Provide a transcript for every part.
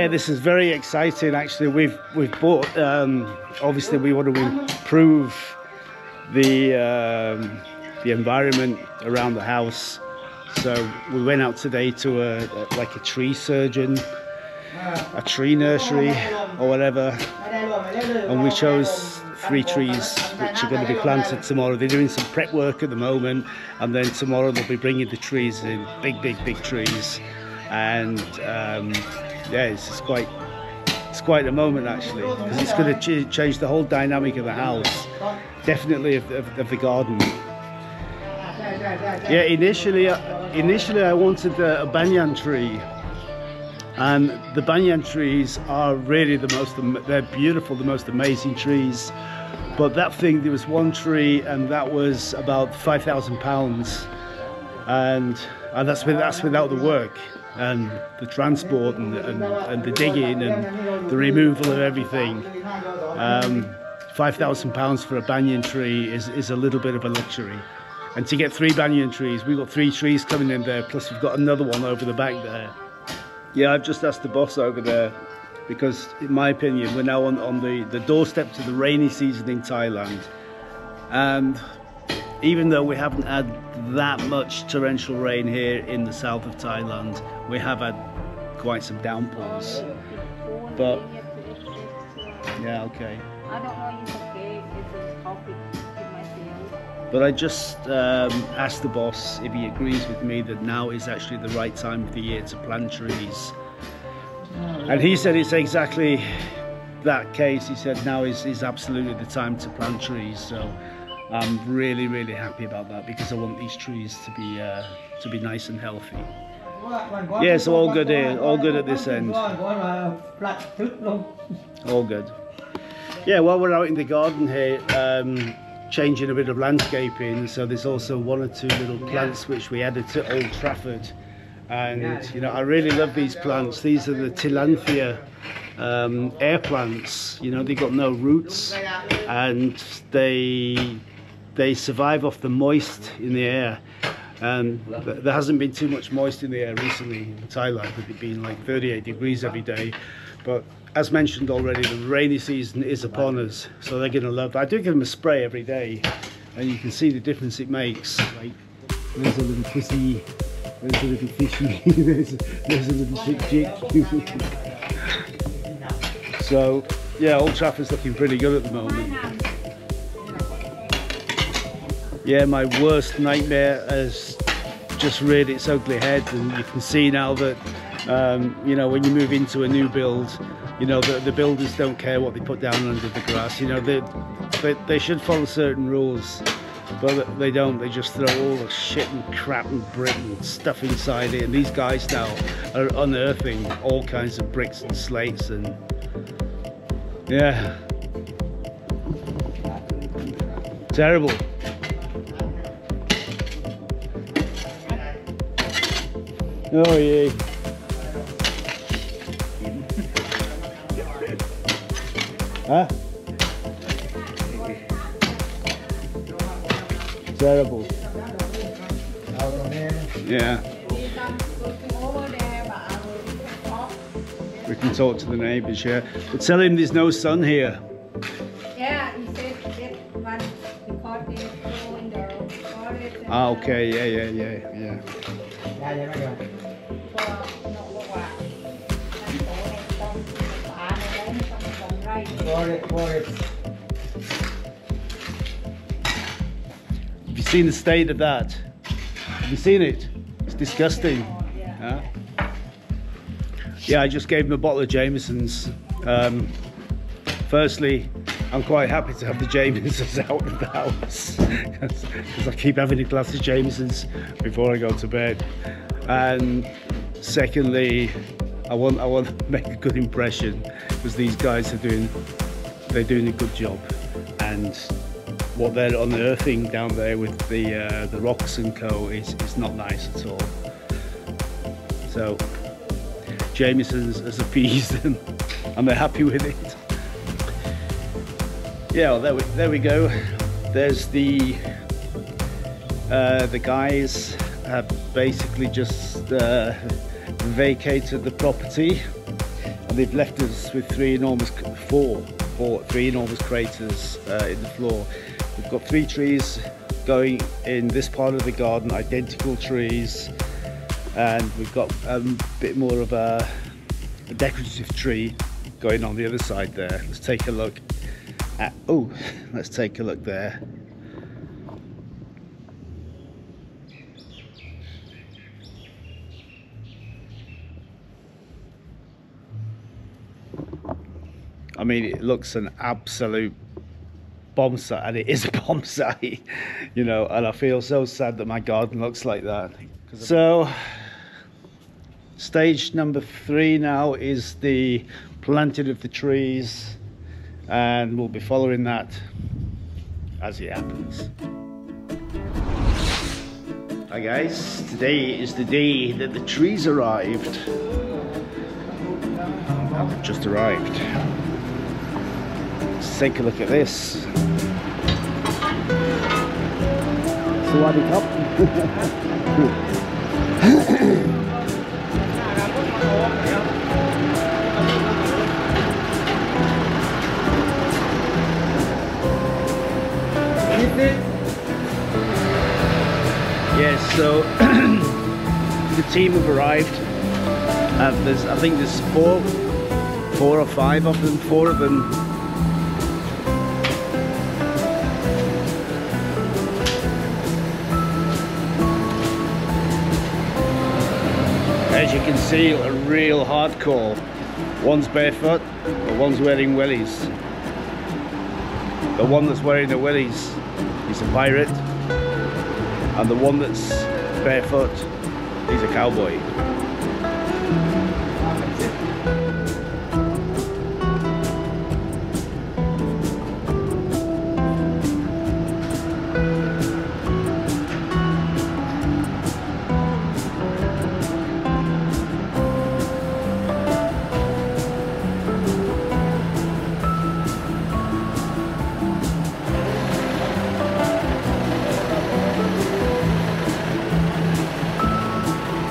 Yeah, this is very exciting. Actually, we've we've bought. Um, obviously, we want to improve the um, the environment around the house. So we went out today to a, a like a tree surgeon, a tree nursery, or whatever, and we chose three trees which are going to be planted tomorrow. They're doing some prep work at the moment, and then tomorrow they'll be bringing the trees in, big, big, big trees, and um, yeah, it's, it's quite it's quite a moment actually because it's going to ch change the whole dynamic of the house, definitely of, of, of the garden. Yeah, initially, uh, initially I wanted a, a banyan tree, and the banyan trees are really the most. They're beautiful, the most amazing trees. But that thing, there was one tree, and that was about five thousand pounds, and and that's with, that's without the work and the transport and, and, and the digging and the removal of everything. Um, five thousand pounds for a banyan tree is, is a little bit of a luxury. And to get three banyan trees, we've got three trees coming in there, plus we've got another one over the back there. Yeah, I've just asked the boss over there because in my opinion, we're now on, on the, the doorstep to the rainy season in Thailand. And even though we haven't had that much torrential rain here in the south of Thailand, we have had quite some downpours. But, yeah, okay. But I just um, asked the boss if he agrees with me that now is actually the right time of the year to plant trees. And he said it's exactly that case. He said now is, is absolutely the time to plant trees. So I'm really, really happy about that because I want these trees to be uh, to be nice and healthy. Yeah, so all good here, all good at this end. All good. Yeah, while we're out in the garden here, um, changing a bit of landscaping. So there's also one or two little plants which we added to Old Trafford. And you know, I really love these plants. These are the Tillandsia um, air plants. You know, they got no roots and they they survive off the moist in the air. Um, and there hasn't been too much moist in the air recently in Thailand with it being like 38 degrees every day. But as mentioned already, the rainy season is upon us, so they're going to love. I do give them a spray every day, and you can see the difference it makes. Like there's a little pussy, there's a little fishy, there's, there's a little chick chick. so yeah, Old Trafford's looking pretty good at the moment. Yeah, my worst nightmare has just reared its ugly head, and you can see now that um, you know when you move into a new build you know the, the builders don't care what they put down under the grass you know they, they, they should follow certain rules but they don't they just throw all the shit and crap and brick and stuff inside it and these guys now are unearthing all kinds of bricks and slates and yeah. Terrible oh yeah Huh? Terrible. Yeah. We can talk to the neighbours, yeah. But tell him there's no sun here. Yeah, he said that one because they the forest. Ah, okay, yeah, yeah, yeah, yeah. Have you seen the state of that? Have you seen it? It's disgusting. Yeah, yeah I just gave him a bottle of Jameson's. Um, firstly, I'm quite happy to have the Jamesons out of the house because I keep having a glass of Jamesons before I go to bed. And secondly, I want I want to make a good impression because these guys are doing they're doing a good job. And what they're unearthing down there with the uh, the rocks and co is, is not nice at all. So Jameson's has appeased them and they're happy with it. Yeah well, there, we, there we go. There's the uh, the guys have basically just uh, vacated the property and they've left us with three enormous, four, three enormous craters uh, in the floor. We've got three trees going in this part of the garden, identical trees, and we've got a bit more of a, a decorative tree going on the other side there. Let's take a look at, oh, let's take a look there. I mean, it looks an absolute bomb site, and it is a bomb site, you know. And I feel so sad that my garden looks like that. So, stage number three now is the planting of the trees, and we'll be following that as it happens. Hi guys, today is the day that the trees arrived. Just arrived. Let's take a look at this. Sawadee Cup. Yes, so the team have arrived. Uh, there's, I think there's four, four or five of them, four of them. You can see, a real hardcore. One's barefoot, but one's wearing wellies. The one that's wearing the wellies is a pirate and the one that's barefoot is a cowboy.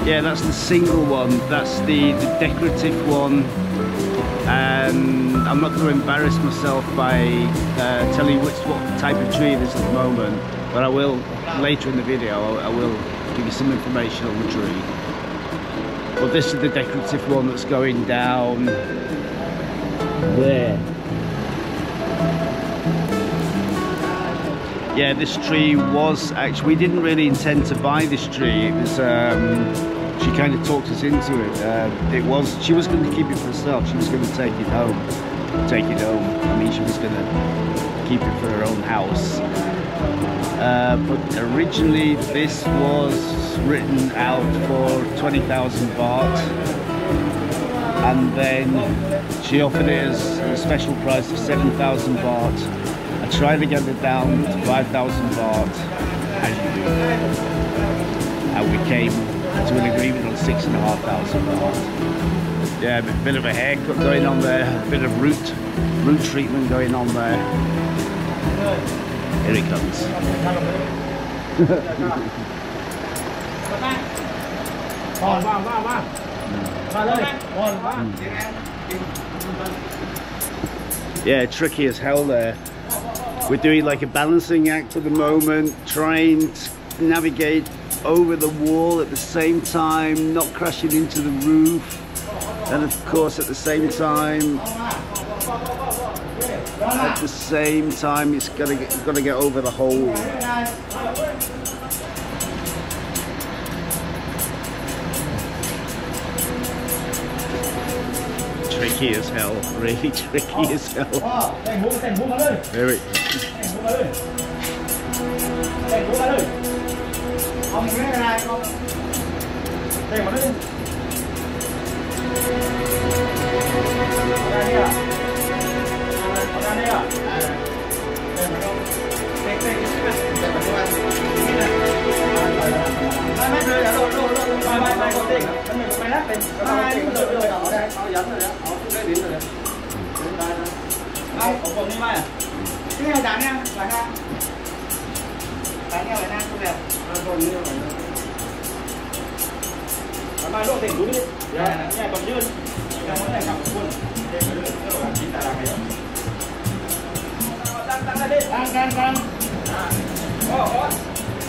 Yeah, that's the single one. That's the, the decorative one. And I'm not going to embarrass myself by uh, telling you which what type of tree it is at the moment, but I will later in the video. I, I will give you some information on the tree. But this is the decorative one that's going down there. Yeah, this tree was actually, we didn't really intend to buy this tree. It was, um, she kind of talked us into it. Uh, it was, she was going to keep it for herself. She was going to take it home, take it home. I mean, she was going to keep it for her own house. Uh, but originally this was written out for 20,000 baht. And then she offered it as a special price of 7,000 baht. I tried to get it down to 5,000 baht, as you do. And we came to an agreement on 6,500 baht. Yeah, a bit of a haircut going on there, a bit of root, root treatment going on there. Here he comes. yeah, tricky as hell there. We're doing like a balancing act at the moment, trying to navigate over the wall at the same time, not crashing into the roof. And of course at the same time, at the same time it's gotta get, got to get over the hole. Tricky as hell, really tricky as hell. Very. Không, mình biết ra không? Đây mà nó đi. Ra đi à? Ra đi à? Đây mà không? Đây, đây, đây. Đây mà không ăn. Mai mai rồi, rồi, rồi. Mai mai mai tiền. Anh mình mai lát tiền. Mai mai rồi, rồi, rồi. Ở đây, ở dẫn rồi đó. Ở cái biển rồi đó. Đến đây đó. Mai, có à? Cái này là nha, giá nha. Giá nha, giá nha, không đẹp. mai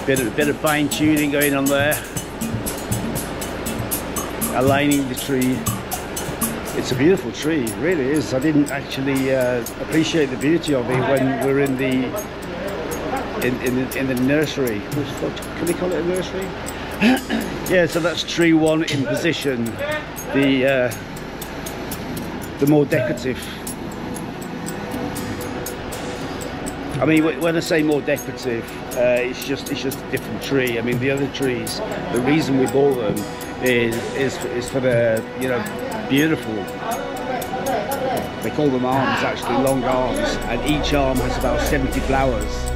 Bit of, bit of fine tuning going on there. Aligning the tree. It's a beautiful tree, it really is. I didn't actually uh, appreciate the beauty of it when we're in the in in, in the nursery. Can we call it a nursery? yeah, so that's tree one in position. The uh, the more decorative I mean, when I say more decorative, uh, it's just it's just a different tree. I mean, the other trees, the reason we bought them is is is for the you know beautiful. They call them arms, actually long arms, and each arm has about 70 flowers.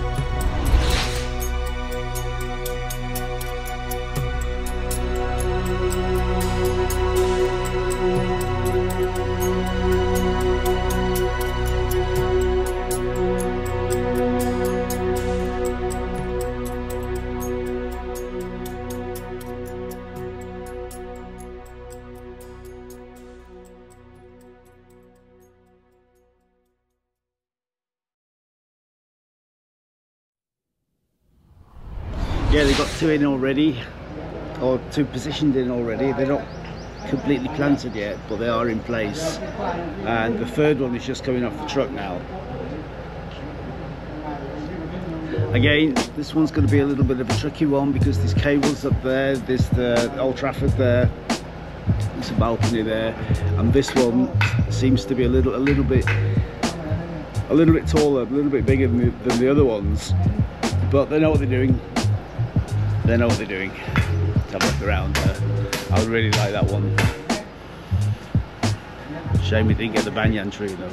Yeah they got two in already or two positioned in already. They're not completely planted yet but they are in place. And the third one is just coming off the truck now. Again this one's going to be a little bit of a tricky one because there's cables up there there's the Old Trafford there there's a balcony there and this one seems to be a little a little bit a little bit taller a little bit bigger than the, than the other ones. But they know what they're doing they know what they're doing. A look around. Uh, I would really like that one. Shame we didn't get the banyan tree though.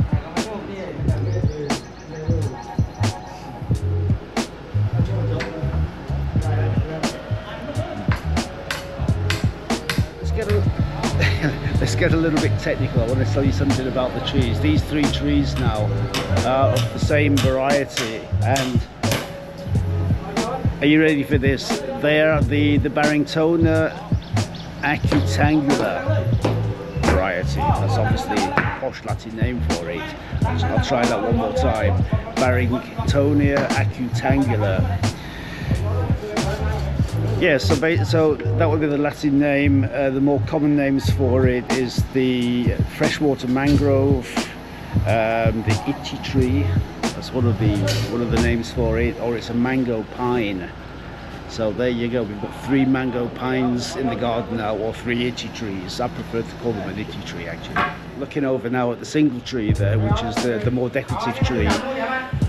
Let's get a let's get a little bit technical. I want to tell you something about the trees. These three trees now are of the same variety and are you ready for this? They are the, the Barringtonia acutangula variety. That's obviously a posh Latin name for it. I'll try that one more time. Barringtonia acutangula. Yeah, so, so that would be the Latin name. Uh, the more common names for it is the freshwater mangrove, um, the itchy tree, that's one of the one of the names for it, or it's a mango pine. So there you go. We've got three mango pines in the garden now, or three itchy trees. I prefer to call them an itchy tree, actually. Looking over now at the single tree there, which is the, the more decorative tree.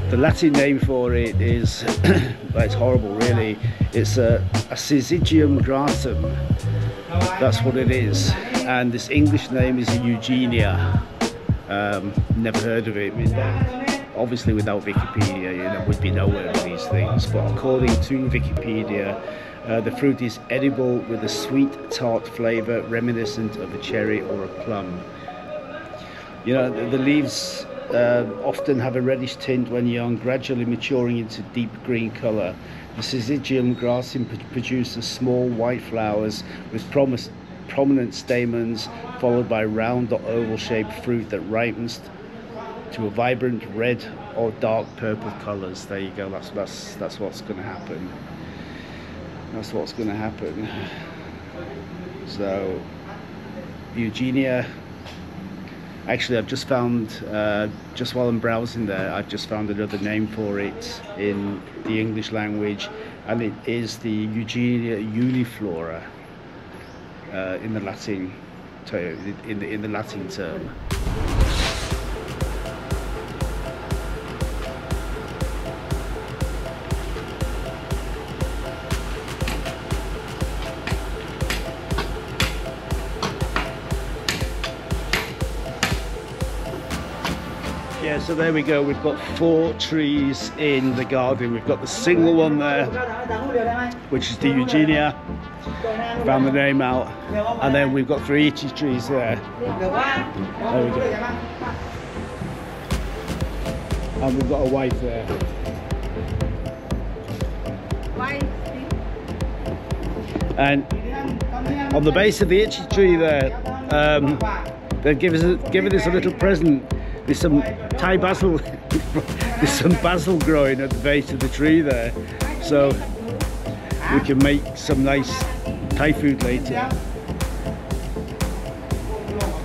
The Latin name for it is, well, it's horrible, really. It's a, a Syzygium gratum. That's what it is. And this English name is Eugenia. Um, never heard of it. Obviously without Wikipedia, you know, we'd be nowhere with these things. But according to Wikipedia, uh, the fruit is edible with a sweet tart flavour reminiscent of a cherry or a plum. You know, the, the leaves uh, often have a reddish tint when young, gradually maturing into deep green colour. The Syzygium gratum produces small white flowers with prominent stamens, followed by round or oval shaped fruit that ripens to a vibrant red or dark purple colors there you go that's that's that's what's going to happen. That's what's going to happen. So Eugenia actually I've just found uh, just while I'm browsing there I've just found another name for it in the English language and it is the Eugenia uniflora uh, in the Latin in the in the Latin term so there we go. We've got four trees in the garden. We've got the single one there, which is the Eugenia. Found the name out. And then we've got three itchy trees there. There we go. And we've got a wife there. And on the base of the itchy tree there, um, They've given us, given us a little present. There's some Thai basil. There's some basil growing at the base of the tree there. So we can make some nice Thai food later.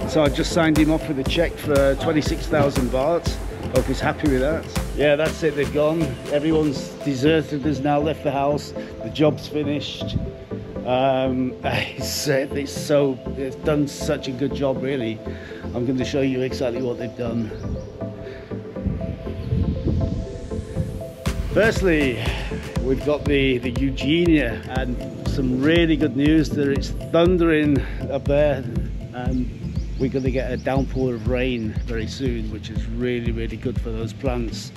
So I just signed him off with a check for 26,000 baht. Hope he's happy with that. Yeah, that's it, they've gone. Everyone's deserted, has now left the house. The job's finished. Um, it's, it's so, it's done such a good job really. I'm going to show you exactly what they've done. Firstly, we've got the, the Eugenia and some really good news that it's thundering up there. And we're going to get a downpour of rain very soon which is really really good for those plants.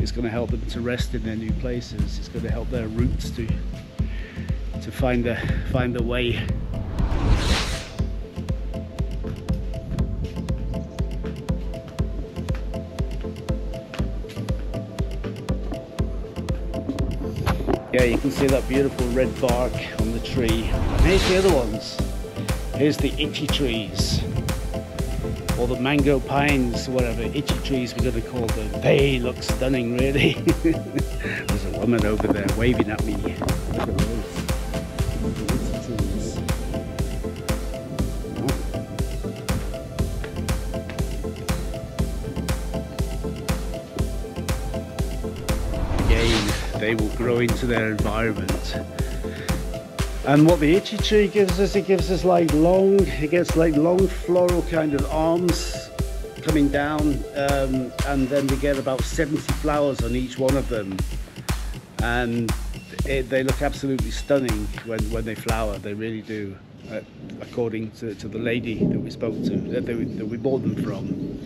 It's going to help them to rest in their new places. It's going to help their roots to to find a find a way you can see that beautiful red bark on the tree and here's the other ones here's the itchy trees or the mango pines, whatever, itchy trees we're to call them. They look stunning, really. There's a woman over there waving at me. They will grow into their environment. And what the itchy tree gives us, it gives us like long, it gets like long floral kind of arms coming down um, and then we get about 70 flowers on each one of them. And it, they look absolutely stunning when, when they flower, they really do, uh, according to, to the lady that we spoke to, that, they, that we bought them from.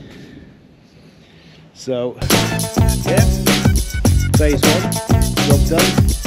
So, yeah, phase one, done.